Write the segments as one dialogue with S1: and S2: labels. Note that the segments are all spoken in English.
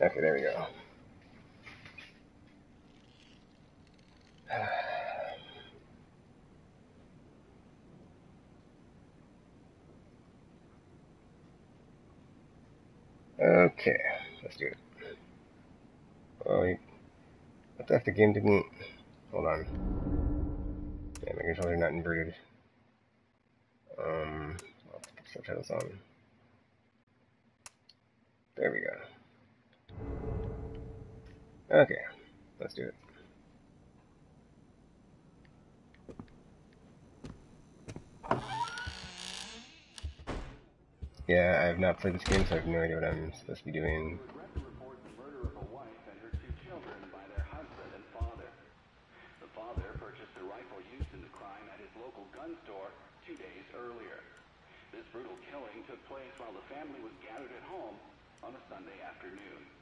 S1: Okay, there we go. Okay, let's do it. Oh, what the game didn't. Hold on. Yeah, my controller not inverted. Um, subtitles on. There we go. Okay, let's do it. Yeah, I have not played this game, so I have no idea what I'm supposed to be doing.
S2: This brutal killing took place while the family was gathered at home on a Sunday afternoon.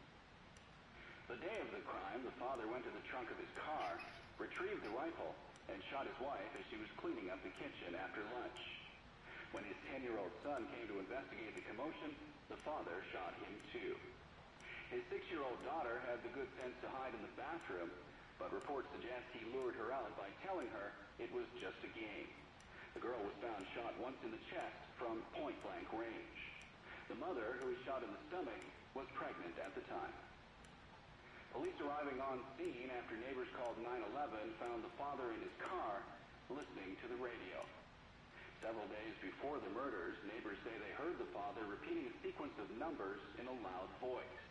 S2: The day of the crime, the father went to the trunk of his car, retrieved the rifle, and shot his wife as she was cleaning up the kitchen after lunch. When his 10-year-old son came to investigate the commotion, the father shot him too. His six-year-old daughter had the good sense to hide in the bathroom, but reports suggest he lured her out by telling her it was just a game. The girl was found shot once in the chest from point-blank range. The mother, who was shot in the stomach, was pregnant at the time. Police arriving on scene after neighbors called 911 found the father in his car listening to the radio. Several days before the murders, neighbors say they heard the father repeating a sequence of numbers in a loud voice.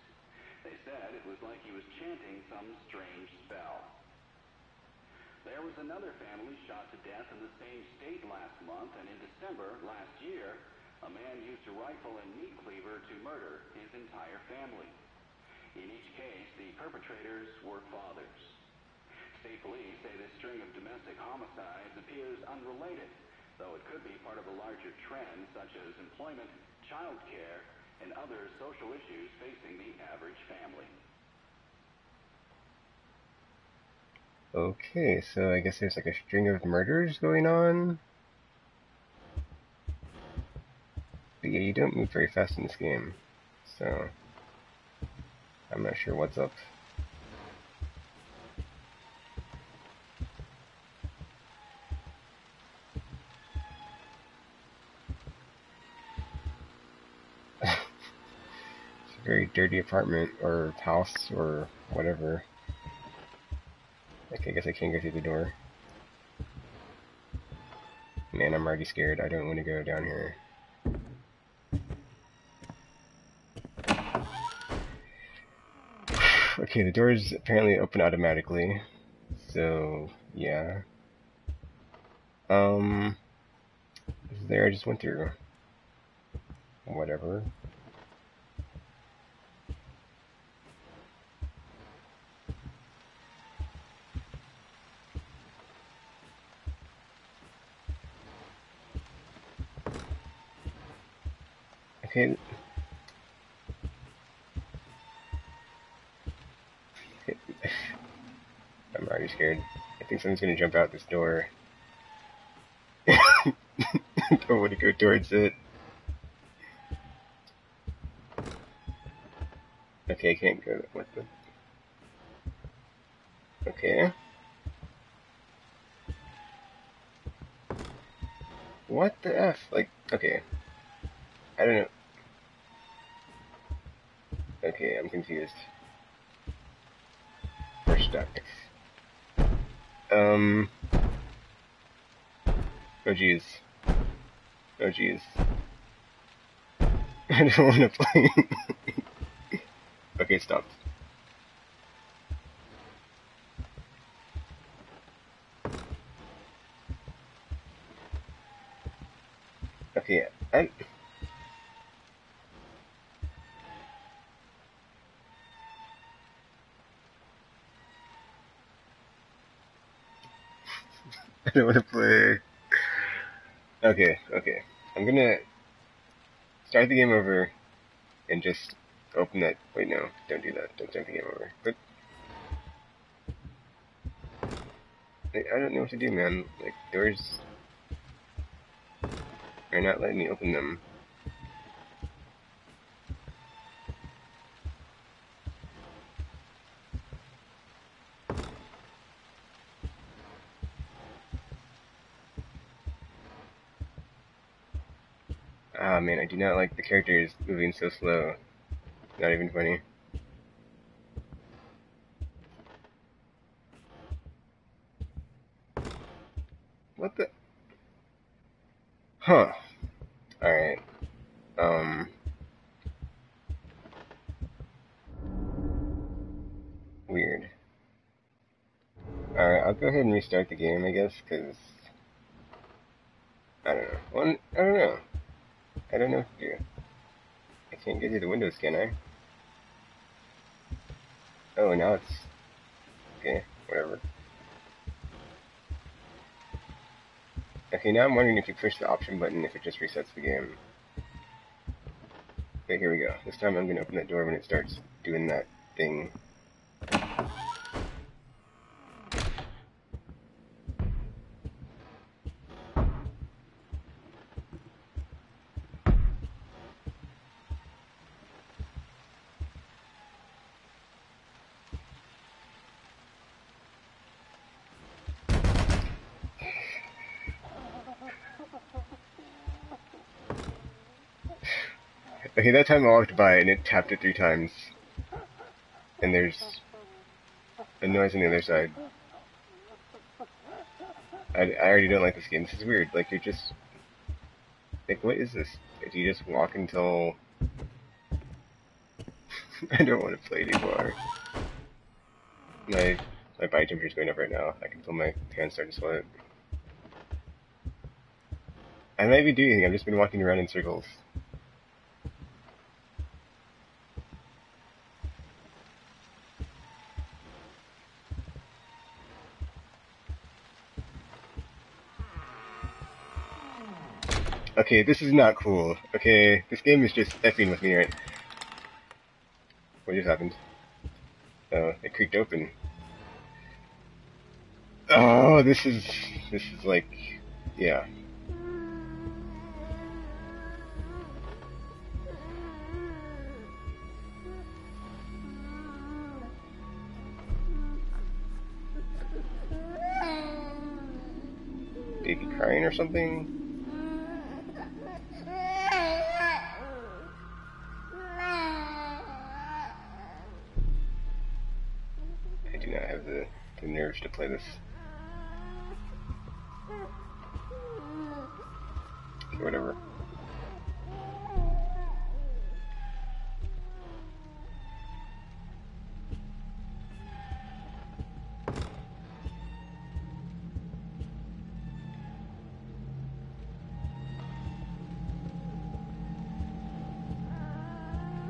S2: They said it was like he was chanting some strange spell. There was another family shot to death in the same state last month, and in December last year, a man used a rifle and meat cleaver to murder his entire family. In each case, the perpetrators were fathers. State police say this string of domestic homicides appears unrelated, though it could be part of a larger trend such as employment, child care, and other social issues facing the average family.
S1: Okay, so I guess there's like a string of murders going on. But yeah, you don't move very fast in this game, so I'm not sure what's up. it's a very dirty apartment or house or whatever. Okay, I guess I can't go through the door. Man, I'm already scared. I don't want to go down here. Okay, the doors apparently open automatically. So, yeah. Um, there I just went through. Whatever. Okay. Scared. I think someone's gonna jump out this door. Don't want to go towards it. Okay, I can't go. What the? Okay. What the F? Like, okay. I don't know. Okay, I'm confused. We're stuck. Um. Oh jeez. Oh jeez. I don't want to play. okay, stop. Okay, I. don't want to play. Okay, okay. I'm gonna start the game over and just open that. Wait, no, don't do that. Don't start the game over. But I don't know what to do, man. Like doors are not letting me open them. Ah man, I do not like the characters moving so slow. Not even funny. What the? Huh. Alright. Um. Weird. Alright, I'll go ahead and restart the game, I guess, because... I don't know. Well, I don't know. I don't know to do. I can't get to the windows, can I? Eh? Oh, now it's... Okay, whatever. Okay, now I'm wondering if you push the option button if it just resets the game. Okay, here we go. This time I'm going to open that door when it starts doing that thing. Okay, that time I walked by and it tapped it three times. And there's a noise on the other side. I, I already don't like this game. This is weird. Like, you're just... Like, what is this? Do you just walk until... I don't want to play anymore. My, my body temperature is going up right now. I can feel my pants starting to sweat. I might be doing anything. I've just been walking around in circles. Okay, this is not cool. Okay, this game is just effing with me right What just happened? Oh, it creaked open. Oh, this is... This is like... Yeah. Baby crying or something? Nerves to play this. whatever.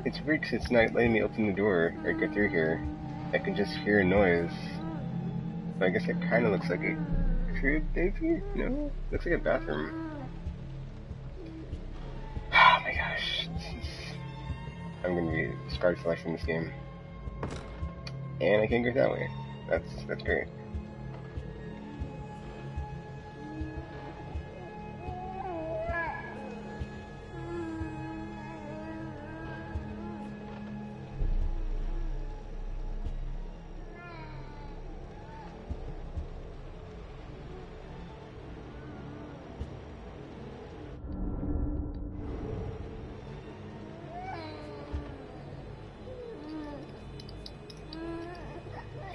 S1: It's weird because it's not letting me open the door or go through here. I can just hear a noise. I guess it kind of looks like a crib, maybe? No? Looks like a bathroom. Oh my gosh. I'm gonna be life in this game. And I can't go that way. That's, that's great.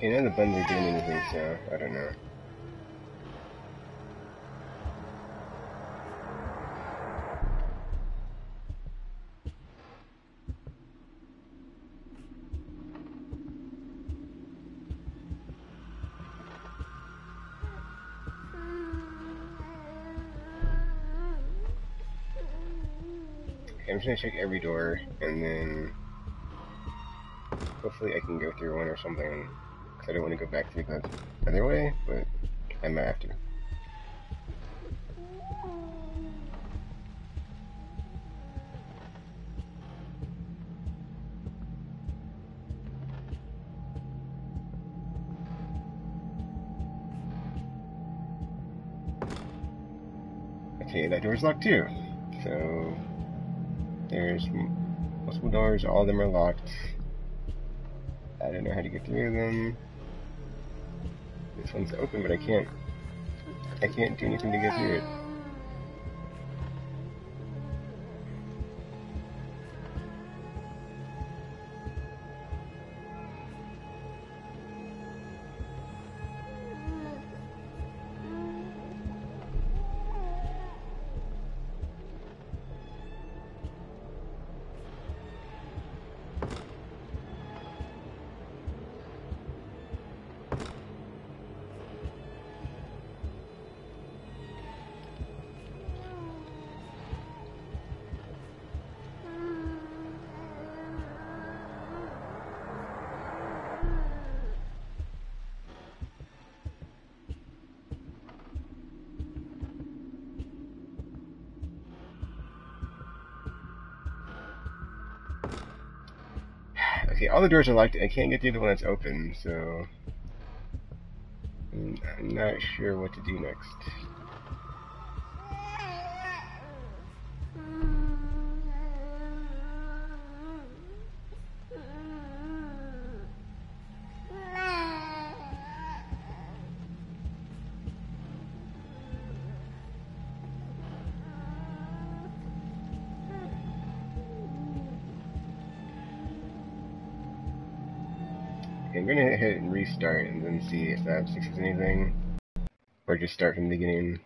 S1: The buttons are doing anything, so I don't know. I'm just gonna check every door, and then hopefully I can go through one or something. I don't want to go back through the other way, but I might have to. Okay, that door's locked too. So, there's multiple doors, all of them are locked. I don't know how to get through them. This one's open, but I can't. I can't do anything to get through it. Okay, all the doors are locked. I can't get through the one that's open, so I'm I'm not sure what to do next. I'm gonna hit and restart and then see if that fixes anything. Or just start from the beginning.